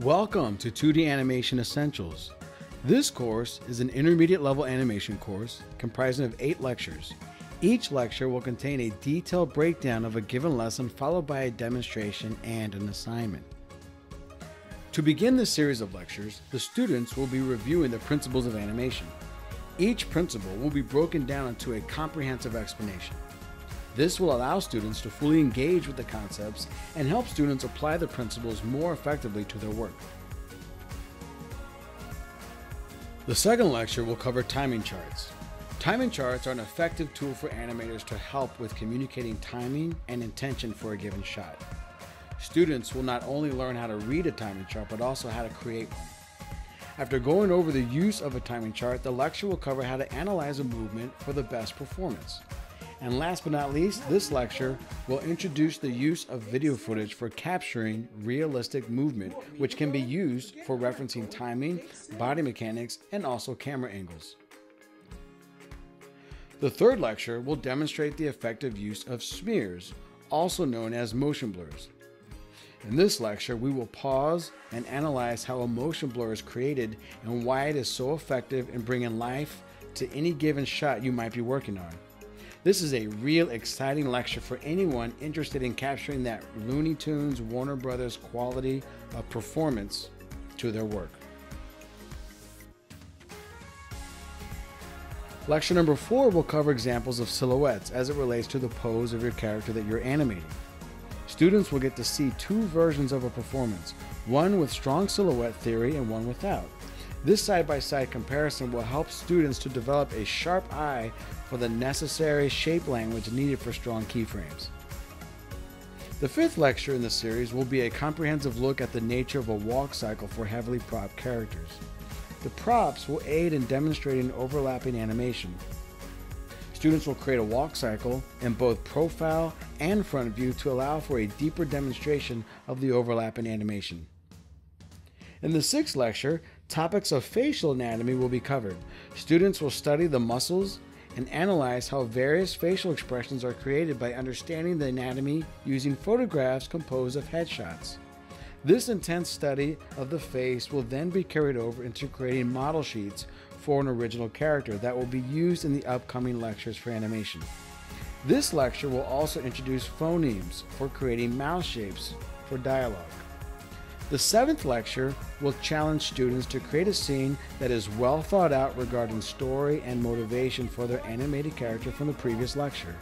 Welcome to 2D Animation Essentials. This course is an intermediate level animation course comprising of eight lectures. Each lecture will contain a detailed breakdown of a given lesson followed by a demonstration and an assignment. To begin this series of lectures, the students will be reviewing the principles of animation. Each principle will be broken down into a comprehensive explanation. This will allow students to fully engage with the concepts and help students apply the principles more effectively to their work. The second lecture will cover timing charts. Timing charts are an effective tool for animators to help with communicating timing and intention for a given shot. Students will not only learn how to read a timing chart, but also how to create one. After going over the use of a timing chart, the lecture will cover how to analyze a movement for the best performance. And last but not least, this lecture will introduce the use of video footage for capturing realistic movement, which can be used for referencing timing, body mechanics, and also camera angles. The third lecture will demonstrate the effective use of smears, also known as motion blurs. In this lecture, we will pause and analyze how a motion blur is created and why it is so effective in bringing life to any given shot you might be working on. This is a real exciting lecture for anyone interested in capturing that Looney Tunes Warner Brothers quality of performance to their work. Lecture number four will cover examples of silhouettes as it relates to the pose of your character that you're animating. Students will get to see two versions of a performance, one with strong silhouette theory and one without. This side-by-side comparison will help students to develop a sharp eye for the necessary shape language needed for strong keyframes. The fifth lecture in the series will be a comprehensive look at the nature of a walk cycle for heavily propped characters. The props will aid in demonstrating overlapping animation. Students will create a walk cycle in both profile and front view to allow for a deeper demonstration of the overlapping animation. In the sixth lecture, topics of facial anatomy will be covered. Students will study the muscles and analyze how various facial expressions are created by understanding the anatomy using photographs composed of headshots. This intense study of the face will then be carried over into creating model sheets for an original character that will be used in the upcoming lectures for animation. This lecture will also introduce phonemes for creating mouth shapes for dialogue. The seventh lecture will challenge students to create a scene that is well thought out regarding story and motivation for their animated character from the previous lecture.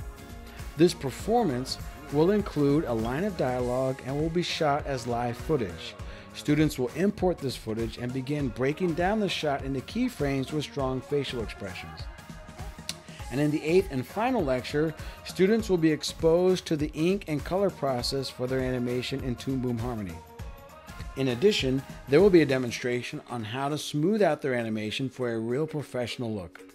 This performance will include a line of dialogue and will be shot as live footage. Students will import this footage and begin breaking down the shot into keyframes with strong facial expressions. And in the eighth and final lecture, students will be exposed to the ink and color process for their animation in Toon Boom Harmony. In addition, there will be a demonstration on how to smooth out their animation for a real professional look.